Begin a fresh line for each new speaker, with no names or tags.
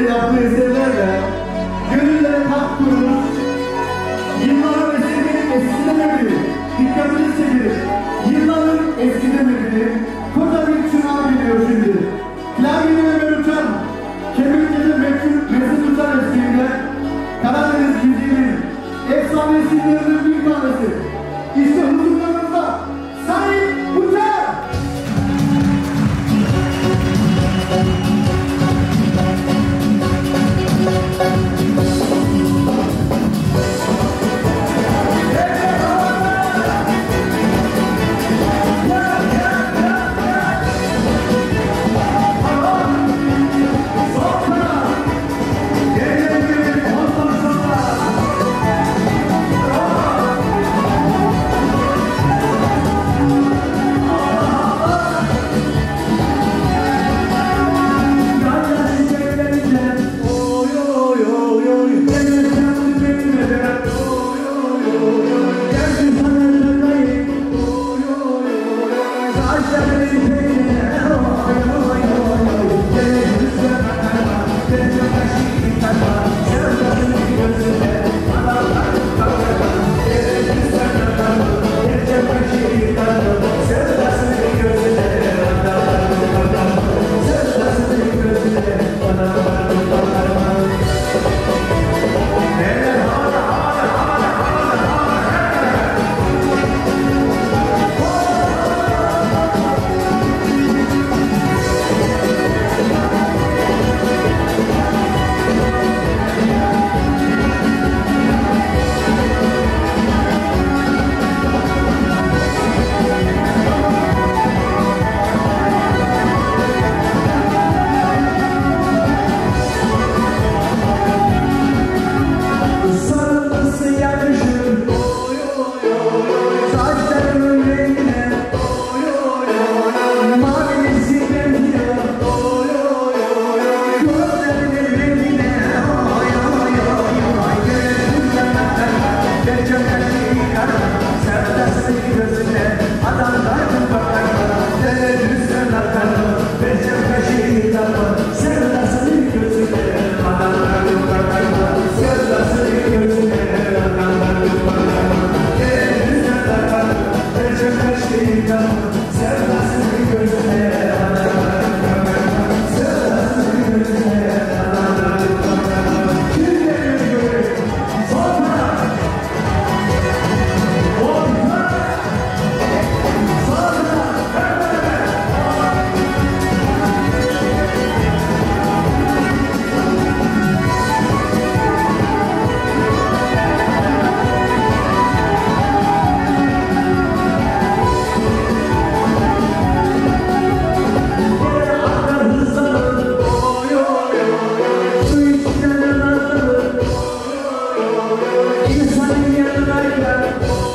ile yaptığı eserlerle gönüllere tat kurmuş, yılların eskiden eskidemedi, dikkatini çekilir. Yılların eskidemedi, koca bir çınağı biliyor şimdi. Klavyeli Ömer Uçan, Kemikli'de Mesut, Mesut Uçan eşliğinde Karadeniz müziğinin efsane isimlerinden bir tanesi.
Tell us, tell us, It's time to get right.